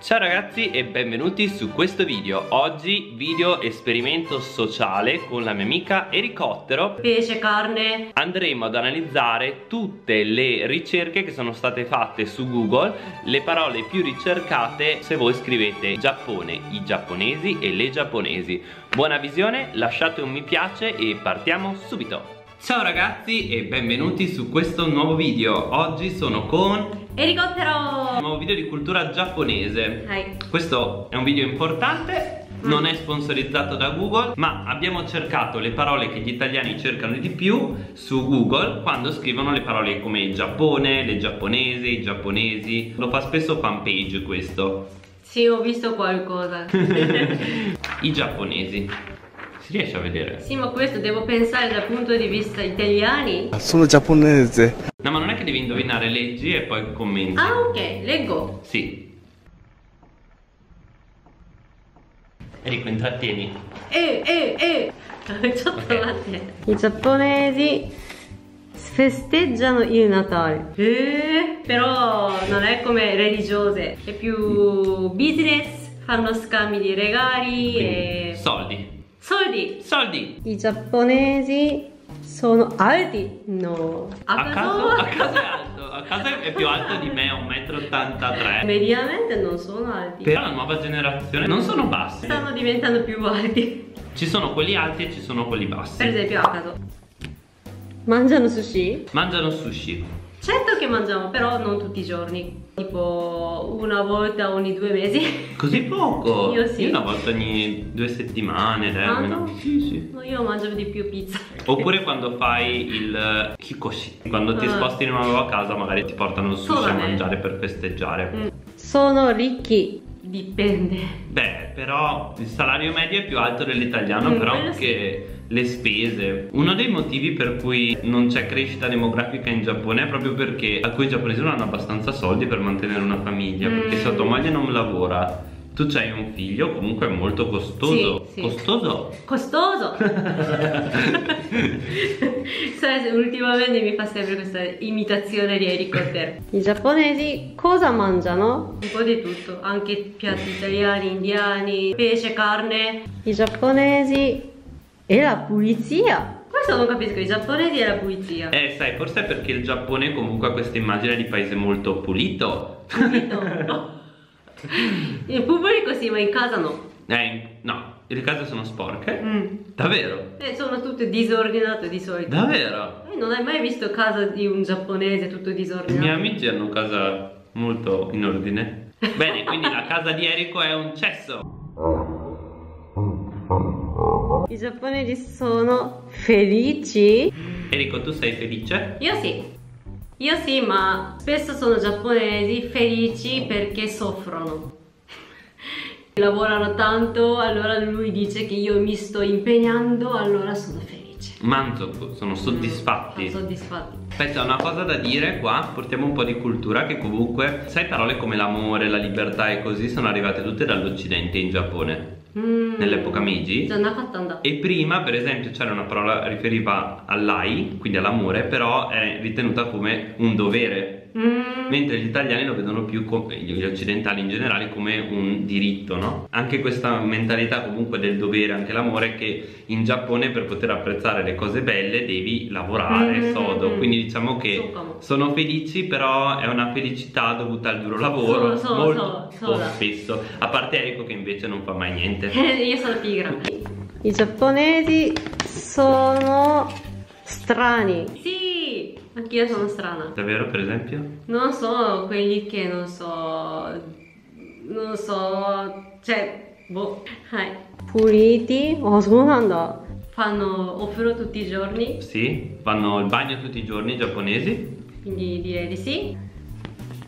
Ciao ragazzi e benvenuti su questo video. Oggi video esperimento sociale con la mia amica Ericottero Pesce, carne. Andremo ad analizzare tutte le ricerche che sono state fatte su Google Le parole più ricercate se voi scrivete Giappone, i giapponesi e le giapponesi. Buona visione, lasciate un mi piace e partiamo subito. Ciao ragazzi e benvenuti su questo nuovo video. Oggi sono con Elicottero! un nuovo video di cultura giapponese. Hai. Questo è un video importante non è sponsorizzato da Google ma abbiamo cercato le parole che gli italiani cercano di più su Google quando scrivono le parole come il Giappone, le giapponesi, i giapponesi. Lo fa spesso fanpage questo. Sì, ho visto qualcosa. I giapponesi si riesce a vedere? Sì, ma questo devo pensare dal punto di vista italiani. Sono giapponese. no ma non è che devi indovinare leggi e poi commenti. Ah, ok, leggo. Sì. Enrico intrattieni. Eh, eh, eh. Testa. I giapponesi festeggiano il Natale. Eh, però non è come religiose. È più business Fanno scambi di regali Quindi, e... soldi Soldi soldi I giapponesi sono alti? No. A caso, a caso è alto, a caso è più alto di me, 1,83 m. Mediamente non sono alti. Però la nuova generazione non sono bassi. Stanno diventando più alti. Ci sono quelli alti e ci sono quelli Per bassi. esempio a caso. Mangiano sushi? Mangiano sushi. Certo che mangiamo, però non tutti i giorni. Tipo una volta ogni due mesi. Così poco? Io sì. una volta ogni due settimane, termino. Tanto? Sì, sì. No, io mangio di più pizza. Oppure quando fai il kikoshi. Quando ti Ah. sposti in una nuova casa magari ti portano il sushi Solo a mangiare per festeggiare. Mm. Sono ricchi. Dipende. Beh, però il salario medio è più alto dell'italiano, Mm, però anche le spese. Uno dei motivi per cui non c'è crescita demografica in Giappone è proprio perché alcuni giapponesi non hanno abbastanza soldi per mantenere una famiglia. Perché Mm. se tua moglie non lavora, tu hai un figlio, comunque è molto costoso. Sì, sì. Costoso? Costoso. Sai, ultimamente mi fa sempre questa imitazione di elicottero. I giapponesi cosa mangiano? Un po' di tutto, anche piatti italiani, indiani, pesce, carne. I giapponesi e la pulizia. Questo non capisco, i giapponesi e la pulizia. Eh, sai, forse è perché il Giappone comunque ha questa immagine di paese molto pulito. Pulito. In pubblico sì, ma in casa no. Eh, no, le case sono sporche. Mm. Davvero? E sono tutte disordinate di solito. Davvero? Eh, non hai mai visto casa di un giapponese tutto I miei disordinato? amici hanno casa molto in ordine. Bene, quindi la casa di Erico è un cesso. I giapponesi sono felici? Enrico, tu sei felice? Io sì. Io sì, ma spesso sono giapponesi felici perché soffrono. Lavorano tanto, allora lui dice che io mi sto impegnando, allora sono felice. Manzo, sono soddisfatti. Sono soddisfatti. Aspetta, una cosa da dire qua, portiamo un po' di cultura che comunque, sai parole come l'amore, la libertà e così sono arrivate tutte dall'occidente in Giappone, Mm. nell'epoca Meiji. E prima, per esempio, c'era una parola che riferiva all'ai, quindi all'amore, però è ritenuta come un dovere. Mm. Mentre gli italiani lo vedono più come, gli occidentali in generale come un diritto, no? Anche questa mentalità comunque del dovere, anche l'amore, che in Giappone per poter apprezzare le cose belle devi lavorare Mm. sodo. Quindi diciamo che Zuccamo. sono felici, però è una felicità dovuta al duro lavoro. Solo, solo, molto solo, o sola. spesso. A parte Erico che invece non fa mai niente. Io sono pigra. I giapponesi sono strani. Sì, Anch'io sono strana. Davvero, per esempio? Non so, quelli che non so... Non so... Cioè, boh. Hai. Puliti? Oh, scusa, Fanno offro tutti i giorni? Sì, fanno il bagno tutti i giorni i giapponesi. Quindi direi di sì.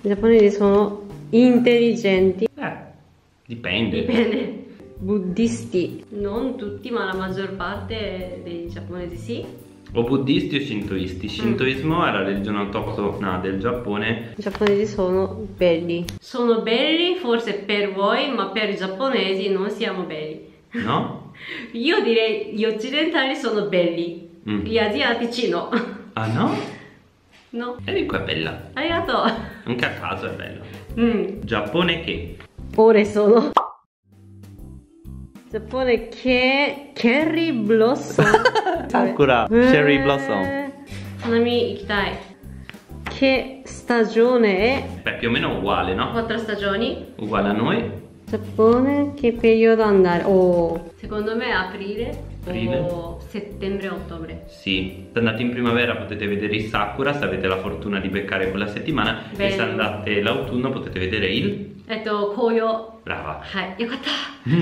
I giapponesi sono intelligenti. Eh, dipende. Dipende buddisti. Non tutti, ma la maggior parte dei giapponesi sì. O buddisti o shintoisti. Shintoismo è la religione autoctona del Giappone. I giapponesi sono belli. Sono belli forse per voi, ma per i giapponesi non siamo belli. No? Io direi gli occidentali sono belli, Mm. gli asiatici no. Ah no? No. Enrico è bella. Arigato. Anche a caso è bella. Mm. Giappone che? ore sono? Giappone che cherry blossom Sakura, cherry blossom. 花見行きたい che stagione è? Beh, più o meno uguale, no? quattro stagioni Uguale a noi. Giappone che periodo andare? Oh, secondo me aprile, Aprile. o settembre-ottobre Sì, se andate in primavera potete vedere i Sakura se avete la fortuna di beccare quella settimana e Bello. se andate l'autunno potete vedere il... えっと紅葉 Brava. はいよかった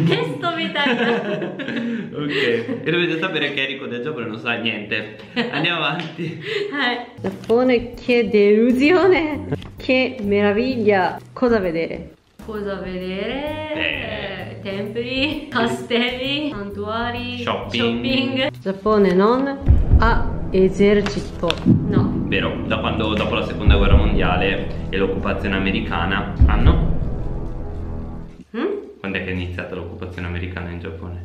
テストみたいな ok, e dovete sapere che Enrico del Giappone non sa niente. Andiamo avanti. はい Giappone che delusione che meraviglia cosa vedere? cosa vedere Eh. templi castelli santuari Shopping. Giappone non ha esercito no Vero, da quando dopo la seconda guerra mondiale e l'occupazione americana hanno... quando è che è iniziata l'occupazione americana in Giappone?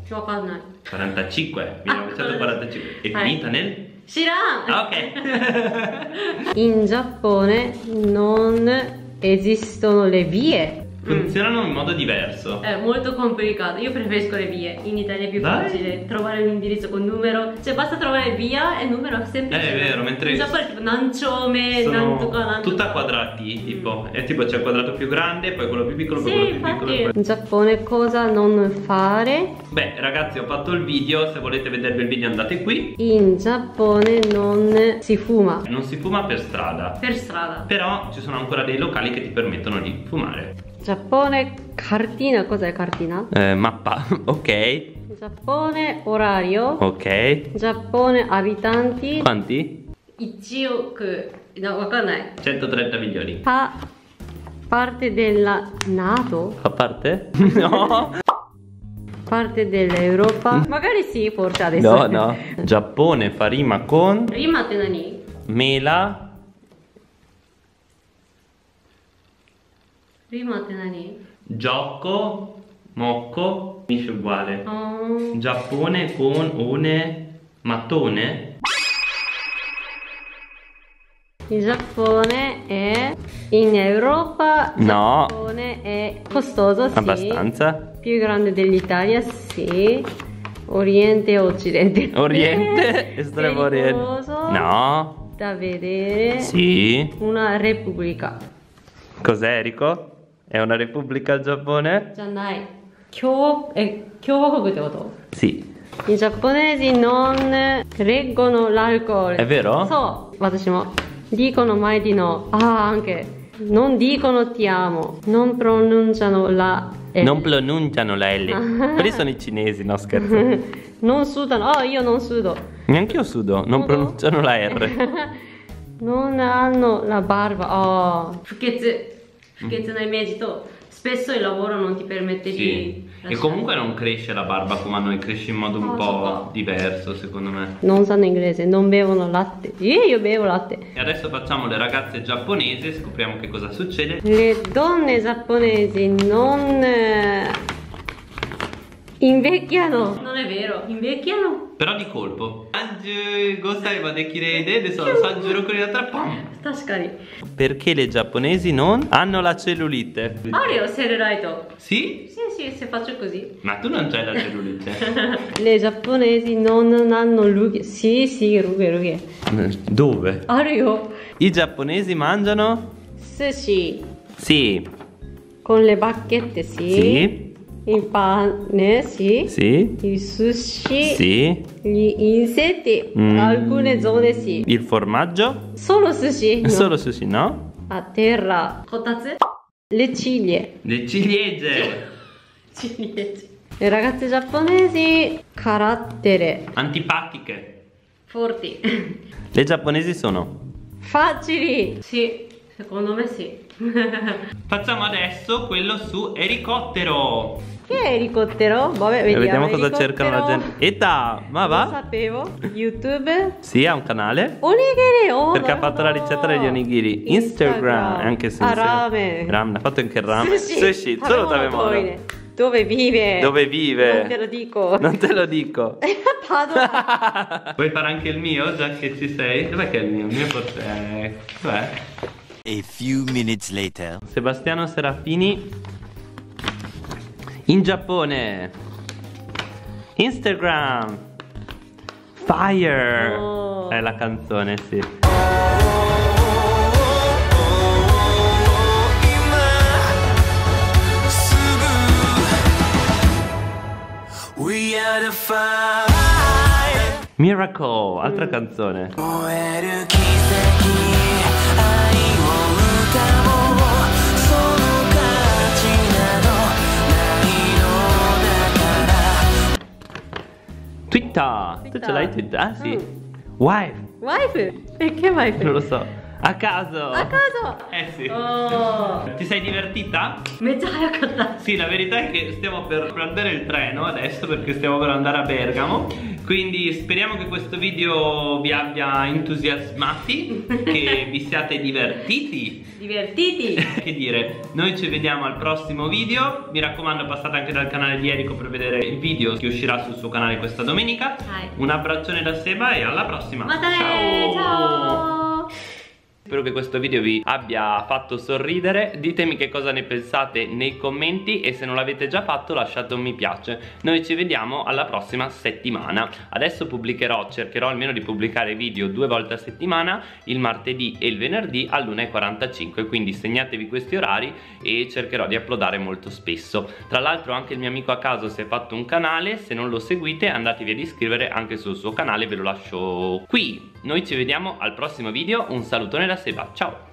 45, 1945. Ah. È finita nel? Shiran! Ah, ok. in Giappone non esistono le vie Funzionano in modo diverso. È molto complicato, io preferisco le vie, in Italia è più Dai. facile trovare un indirizzo con numero, cioè basta trovare via e numero è semplice. Eh, è vero, mentre- In Giappone tipo Nanciome, Nantoka. tutta a quadrati, tipo. E tipo c'è il quadrato più grande, poi quello più piccolo, poi Sì, quello più piccolo. infatti. poi- In Giappone cosa non fare? Beh ragazzi ho fatto il video Se volete vedervi il video andate qui. In Giappone non si fuma. Non si fuma per strada. Per strada. Però ci sono ancora dei locali che ti permettono di fumare. Giappone cartina Cos'è cartina? Eh, mappa Ok. Giappone orario. Ok. Giappone abitanti. Quanti? 1 No, wa kannai 130 milioni. Fa parte della NATO? Fa parte? No parte dell'Europa? Mm. Magari sì, forse adesso. No, no. Giappone fa rima con... Rima tenani. Mela. Rima tenani. Gioco, mocco, finisce uguale. Oh. Giappone con une mattone in Giappone è in Europa. No. Giappone è costoso, sì. Abbastanza. Più grande dell'Italia, sì. Oriente e Occidente. Oriente, estremo oriente. No. Da vedere. Sì. Una repubblica. Cos'è Eriko? È una repubblica il Giappone? Giannai. Kyo... Eh, sì. I giapponesi non reggono l'alcol. È vero? So, 私も dicono mai di no. Ah, anche non dicono ti amo, non pronunciano la L. Non pronunciano la L. Quelli sono i cinesi, no scherzo. non sudano, oh io non sudo. Neanche io sudo, non pronunciano la R. non hanno la barba, oh. Fuchezze, fuchezze mm. nel merito. Spesso il lavoro non ti permette sì. di e comunque non cresce la barba come a noi, cresce in modo un Oh, po' so. diverso secondo me. Non sanno inglese, non bevono latte. Io, io bevo latte. E adesso facciamo le ragazze giapponesi e scopriamo che cosa succede. Le donne giapponesi non eh, Invecchiano! Non è vero, invecchiano! Però di colpo. Sanju dekirei de sono Sanjuro con la pam. Perché le giapponesi non hanno la cellulite? Mario, cellulite. Sì? Sì, sì, se faccio così. Ma tu non c'hai la cellulite. le giapponesi non hanno rughe. Sì, sì, rughe, rughe. Dove? Ario I giapponesi mangiano? Sushi. Sì. Con le bacchette, sì. Sì. Il pane, sì. Sì. Il sushi. Sì. Gli insetti. Mm. Alcune zone sì. Il formaggio? Solo sushi. no. Solo sushi, no? A terra. Kotatsu. Le ciglie. Le ciliegie. Ciliegie. Le ragazze giapponesi. Carattere. Antipatiche. Forti. Le giapponesi sono. Facili. Sì, secondo me sì. Facciamo adesso quello su elicottero. Che è elicottero? Vabbè, vediamo. Vediamo cosa cercano la gente. Eta, ma Lo va? sapevo. YouTube. Sì, ha un canale. Onigiri, oh, Perché ha fatto la ricetta degli onigiri. Instagram, anche su Ah, Instagram. ramen. Ramen, ha fatto anche il ramen. Sushi. solo da Tabemono memoria. toine. Dove vive? Dove vive? Non te lo dico. Non te lo dico. Padova. Vuoi fare anche il mio, già che ci sei? Dov'è che è il mio? Il mio forse è... Dov'è? A few minutes later. Sebastiano Serafini In Giappone. Instagram. Fire. Oh. È la canzone, sì. We are the fire Miracle, altra canzone. Twitter. Tu ce l'hai Twitter? Ah sì. Mm. Wife. Wife? Perché wife? Non lo so. A caso. A caso! Eh sì. Oh. Ti sei divertita? めっちゃ早かった。 Sì, la verità è che stiamo per prendere il treno adesso perché stiamo per andare a Bergamo. Quindi speriamo che questo video vi abbia entusiasmati, che vi siate divertiti. Divertiti! Che dire, noi ci vediamo al prossimo video. Mi raccomando, passate anche dal canale di Eriko per vedere il video che uscirà sul suo canale questa domenica. Hai. Un abbraccione da Seba e alla prossima. またねー ciao. Spero che questo video vi abbia fatto sorridere. Ditemi che cosa ne pensate nei commenti E se non l'avete già fatto lasciate un mi piace. Noi ci vediamo alla prossima settimana. Adesso pubblicherò, cercherò almeno di pubblicare video due volte a settimana Il martedì e il venerdì all'1.45 Quindi segnatevi questi orari e cercherò di uploadare molto spesso. Tra l'altro anche il mio amico a caso si è fatto un canale Se non lo seguite andatevi ad iscrivere anche sul suo canale Ve lo lascio qui Noi ci vediamo al prossimo video Un salutone da Seba, ciao!